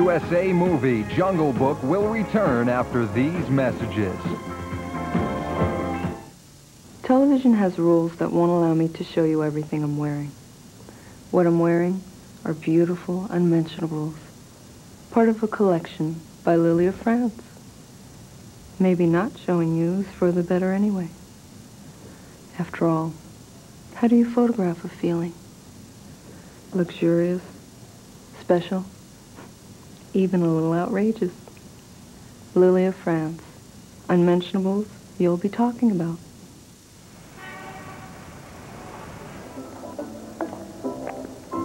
USA movie Jungle Book will return after these messages. Television has rules that won't allow me to show you everything I'm wearing. What I'm wearing are beautiful unmentionables, part of a collection by Lily of France. Maybe not showing you is for the better anyway. After all, how do you photograph a feeling? Luxurious, special, even a little outrageous. Lily of France, unmentionables you'll be talking about.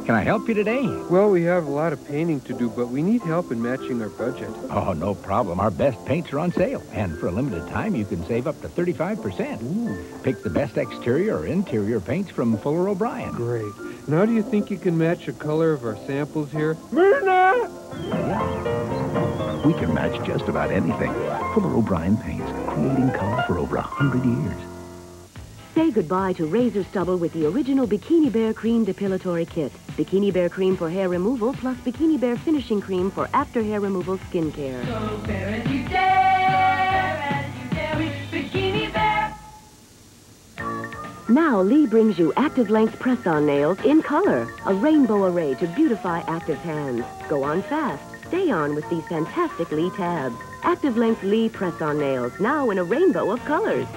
Can I help you today? Well, we have a lot of painting to do, but we need help in matching our budget. Oh, no problem. Our best paints are on sale. And for a limited time, you can save up to 35%. Ooh. Pick the best exterior or interior paints from Fuller O'Brien. Great. Now, do you think you can match the color of our samples here? Myrna! We can match just about anything. Fuller O'Brien paints, creating color for over a hundred years. Say goodbye to razor stubble with the original Bikini Bare Cream Depilatory Kit. Bikini Bare Cream for hair removal plus Bikini Bare Finishing Cream for after hair removal skincare. So Now Lee brings you active length press-on nails in color. A rainbow array to beautify active hands. Go on fast. Stay on with these fantastic Lee tabs. Active length Lee press-on nails now in a rainbow of colors.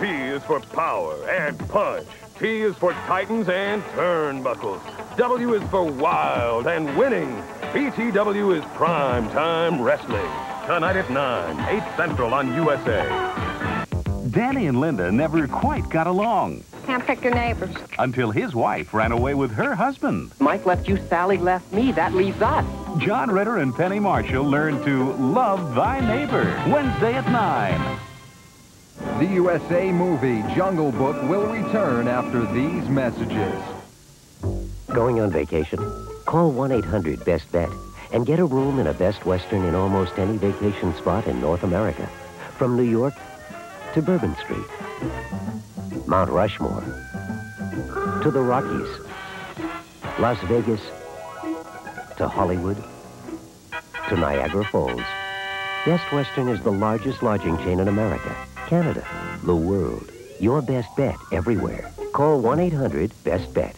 P is for power and punch. T is for titans and turnbuckles. W is for wild and winning. PTW is prime time wrestling. Tonight at 9, 8 Central on USA. Danny and Linda never quite got along Can't pick your neighbors. until his wife ran away with her husband. Mike left you, Sally left me. That leaves us. John Ritter and Penny Marshall learn to love thy neighbor. Wednesday at 9. The USA movie Jungle Book will return after these messages. Going on vacation? Call 1-800-BEST-BET and get a room in a Best Western in almost any vacation spot in North America. From New York to Bourbon Street, Mount Rushmore, to the Rockies, Las Vegas, to Hollywood, to Niagara Falls. Best Western is the largest lodging chain in America, Canada, the world. Your best bet everywhere. Call 1-800-BEST-BET.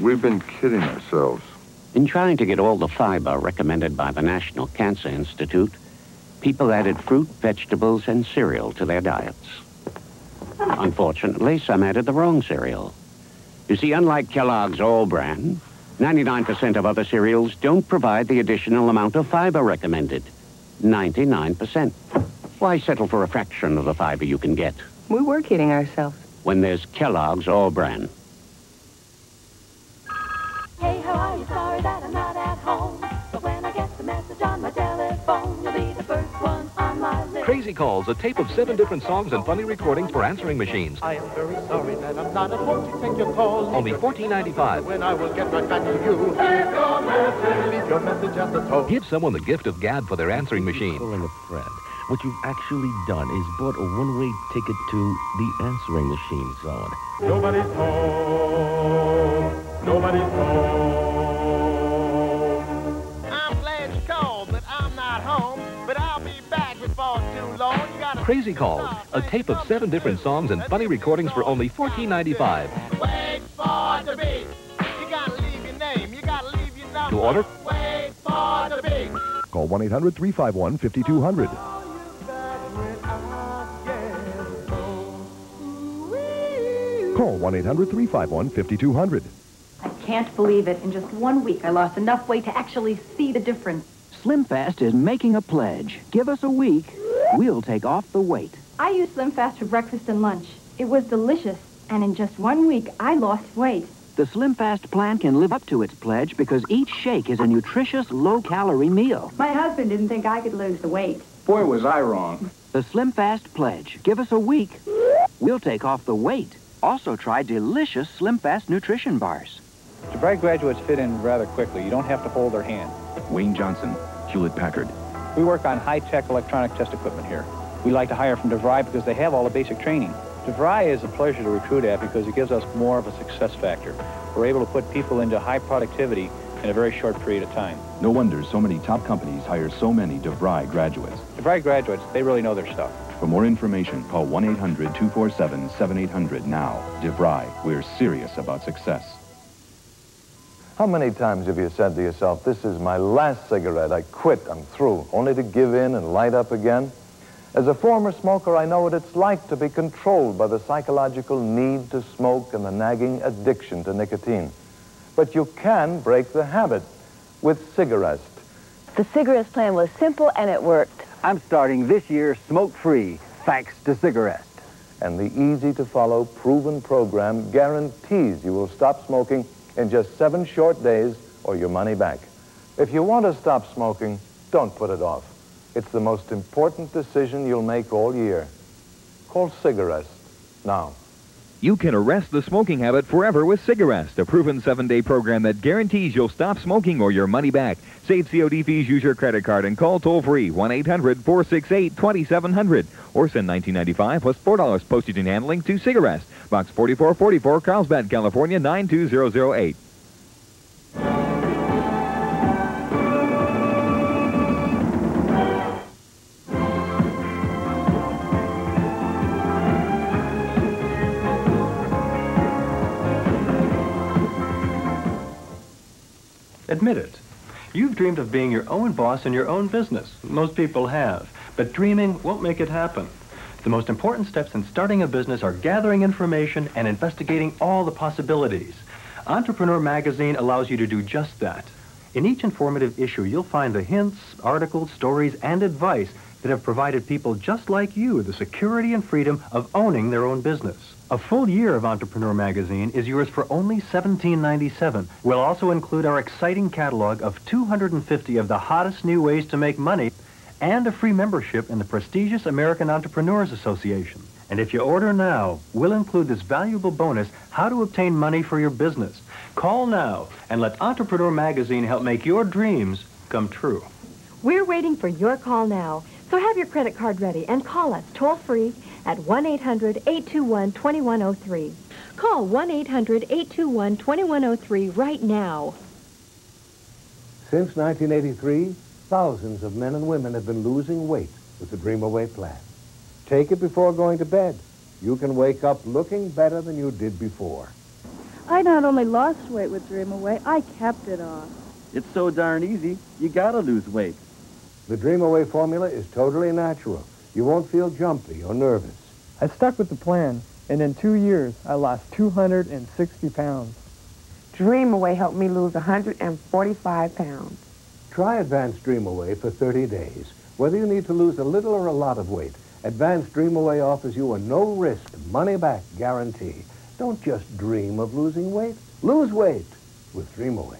We've been kidding ourselves. In trying to get all the fiber recommended by the National Cancer Institute, people added fruit, vegetables, and cereal to their diets. Unfortunately, some added the wrong cereal. You see, unlike Kellogg's All Bran, 99% of other cereals don't provide the additional amount of fiber recommended. 99%. Why settle for a fraction of the fiber you can get We were kidding ourselves. when there's Kellogg's All Bran? My. Crazy Calls, a tape of seven different songs and funny recordings for answering machines. I am very sorry that I'm not at home to take your call. Only $14.95. When I will get right back to you. Leave your message. Leave your message at the tone. Give someone the gift of gab for their answering machine. Calling a friend. What you've actually done is bought a one-way ticket to the answering machine zone. Nobody's home. Nobody's home. Crazy Calls, a tape of seven different songs and funny recordings for only $14.95. wait for the beat. You gotta leave your name. You gotta leave your number. To order, Wait for the beat. Call 1-800-351-5200. Call 1-800-351-5200. I can't believe it. In just one week, I lost enough weight to actually see the difference. SlimFast is making a pledge. Give us a week, we'll take off the weight. I used Slim Fast for breakfast and lunch. It was delicious. And in just one week, I lost weight. The SlimFast plan can live up to its pledge because each shake is a nutritious, low-calorie meal. My husband didn't think I could lose the weight. Boy, was I wrong. The SlimFast pledge. Give us a week, we'll take off the weight. Also try delicious SlimFast nutrition bars. DeVry graduates fit in rather quickly. You don't have to hold their hand. Wayne Johnson, Hewlett-Packard. We work on high-tech electronic test equipment here. We like to hire from DeVry because they have all the basic training. DeVry is a pleasure to recruit at because it gives us more of a success factor. We're able to put people into high productivity in a very short period of time. No wonder so many top companies hire so many DeVry graduates. DeVry graduates, they really know their stuff. For more information, call 1-800-247-7800 now. DeVry, we're serious about success. How many times have you said to yourself, this is my last cigarette, I quit, I'm through, only to give in and light up again? As a former smoker, I know what it's like to be controlled by the psychological need to smoke and the nagging addiction to nicotine. But you can break the habit with Cigarest. The Cigarest plan was simple and it worked. I'm starting this year smoke-free, thanks to Cigarest. And the easy-to-follow, proven program guarantees you will stop smoking in just seven short days or your money back. If you want to stop smoking, don't put it off. It's the most important decision you'll make all year. Call Cigarest now. You can arrest the smoking habit forever with Cigarest, a proven seven-day program that guarantees you'll stop smoking or your money back. Save COD fees, use your credit card, and call toll-free 1-800-468-2700 or send 1995 plus $4 postage and handling to Cigarest, Box 4444, Carlsbad, California 92008. Admit it. You've dreamed of being your own boss in your own business. Most people have. But dreaming won't make it happen. The most important steps in starting a business are gathering information and investigating all the possibilities. Entrepreneur Magazine allows you to do just that. In each informative issue, you'll find the hints, articles, stories, and advice that have provided people just like you the security and freedom of owning their own business. A full year of Entrepreneur Magazine is yours for only $17.97. We'll also include our exciting catalog of 250 of the hottest new ways to make money and a free membership in the prestigious American Entrepreneurs Association. And if you order now, we'll include this valuable bonus, how to obtain money for your business. Call now and let Entrepreneur Magazine help make your dreams come true. We're waiting for your call now. So have your credit card ready and call us toll-free at 1-800-821-2103. Call 1-800-821-2103 right now. Since 1983, thousands of men and women have been losing weight with the Dream Away plan. Take it before going to bed. You can wake up looking better than you did before. I not only lost weight with Dream Away, I kept it off. It's so darn easy. You gotta lose weight. The Dream Away formula is totally natural. You won't feel jumpy or nervous. I stuck with the plan, and in two years, I lost 260 pounds. Dream Away helped me lose 145 pounds. Try Advanced Dream Away for 30 days. Whether you need to lose a little or a lot of weight, Advanced Dream Away offers you a no-risk, money-back guarantee. Don't just dream of losing weight. Lose weight with Dream Away.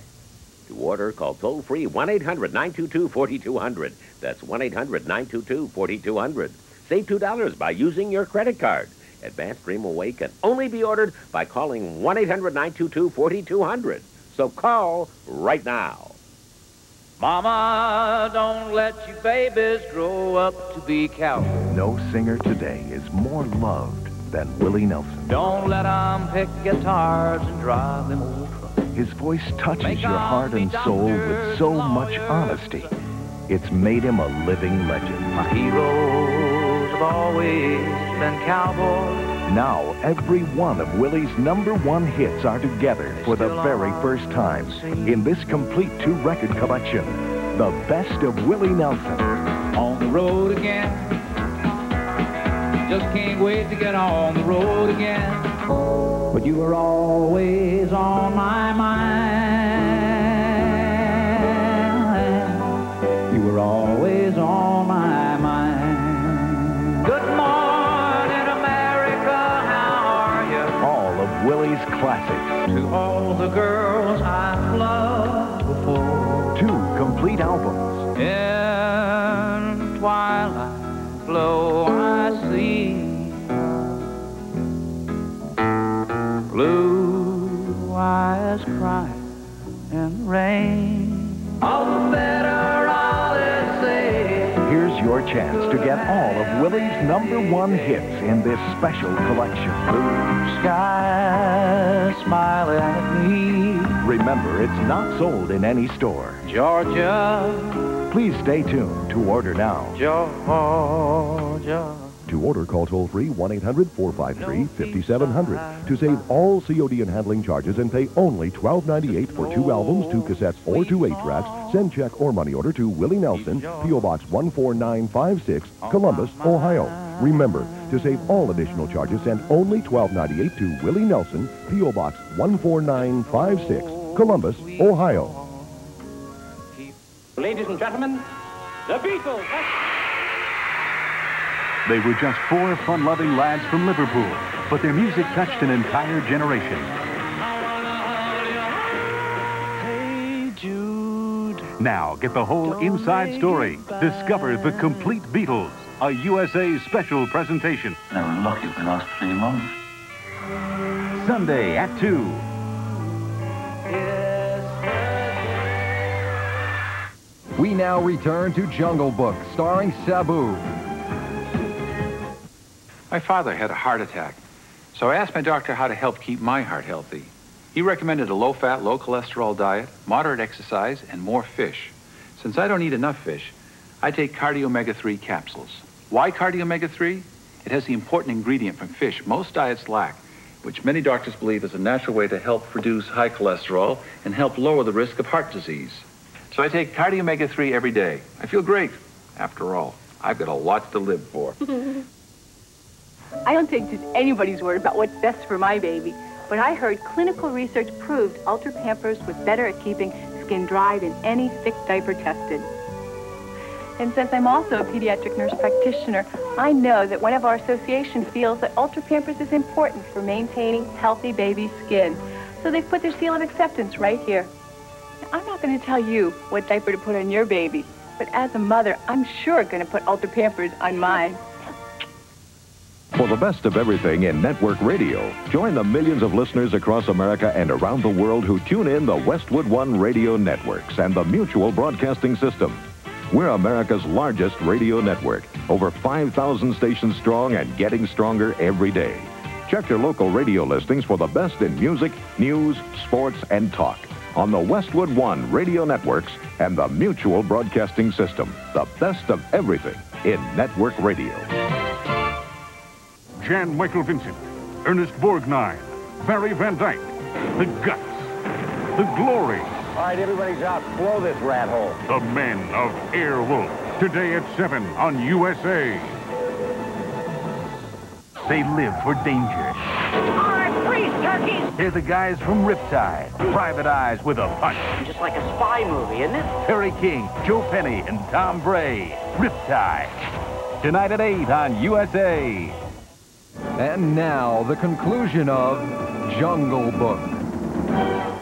To order, call toll-free 1-800-922-4200. That's 1-800-922-4200. Save $2 by using your credit card. Advanced Dream Away can only be ordered by calling 1-800-922-4200. So call right now. Mama, don't let your babies grow up to be cowboys. No singer today is more loved than Willie Nelson. Don't let let 'em pick guitars and drive them old trucks. His voice touches your heart and soul with so much honesty. It's made him a living legend. My heroes have always been cowboys. Now, every one of Willie's number one hits are together for the very first time in this complete two-record collection, The Best of Willie Nelson. On the road again. Just can't wait to get on the road again. But you were always on my mind. Complete albums. In twilight glow I see blue eyes crying in the rain. All the better I'll say. Here's your chance to get all of Willie's number one hits in this special collection. Blue sky Remember, it's not sold in any store. Georgia. Please stay tuned to order now. Georgia. To order, call toll-free 1-800-453-5700 to save all COD and handling charges and pay only $12.98 for two albums, two cassettes, or two eight-tracks. Send check or money order to Willie Nelson, P.O. Box 14956, Columbus, Ohio. Remember, to save all additional charges, send only $12.98 to Willie Nelson, P.O. Box 14956, Columbus, Ohio. Ladies and gentlemen, the Beatles. They were just four fun-loving lads from Liverpool, but their music touched an entire generation. Now, get the whole inside story. Discover the complete Beatles, a USA special presentation. They were lucky we lost three months. Sunday at 2. We now return to Jungle Book, starring Sabu. My father had a heart attack, so I asked my doctor how to help keep my heart healthy. He recommended a low-fat, low-cholesterol diet, moderate exercise, and more fish. Since I don't eat enough fish, I take Cardio Omega-3 capsules. Why Cardio Omega-3? It has the important ingredient from fish most diets lack, which many doctors believe is a natural way to help reduce high cholesterol and help lower the risk of heart disease. So I take Cardio Omega-3 every day. I feel great. After all, I've got a lot to live for. I don't take just anybody's word about what's best for my baby, but I heard clinical research proved Ultra Pampers was better at keeping skin dry than any thick diaper tested. And since I'm also a pediatric nurse practitioner, I know that one of our association feels that Ultra Pampers is important for maintaining healthy baby skin. So they've put their seal of acceptance right here. I'm not going to tell you what diaper to put on your baby, but as a mother, I'm sure going to put Ultra Pampers on mine. For the best of everything in network radio, join the millions of listeners across America and around the world who tune in the Westwood One radio networks and the Mutual Broadcasting System. We're America's largest radio network, over 5,000 stations strong and getting stronger every day. Check your local radio listings for the best in music, news, sports, and talk on the Westwood One radio networks and the Mutual Broadcasting System. The best of everything in network radio. Jan Michael Vincent, Ernest Borgnine, Barry Van Dyke, the guts, the glory, All right, everybody's out. Blow this rat hole. the men of Airwolf. Today at 7 on USA. They live for danger. Freeze, turkeys! They're the guys from Riptide, Private Eyes with a Punch. Just like a spy movie, isn't it? Perry King, Joe Penny, and Thom Bray. Riptide. Tonight at 8 on USA. And now, the conclusion of Jungle Book.